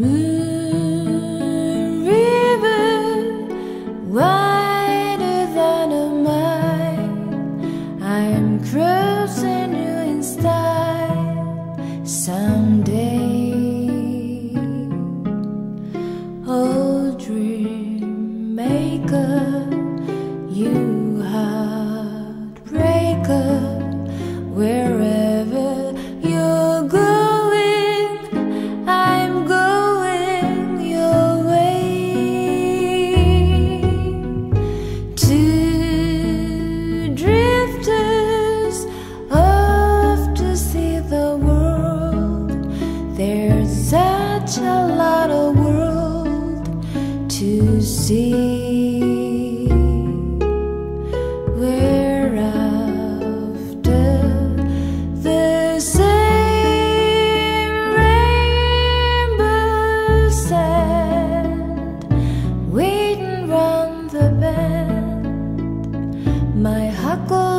Move. such a lot of world to see. We're after the same rainbow sand, waiting round the bend. My huckle.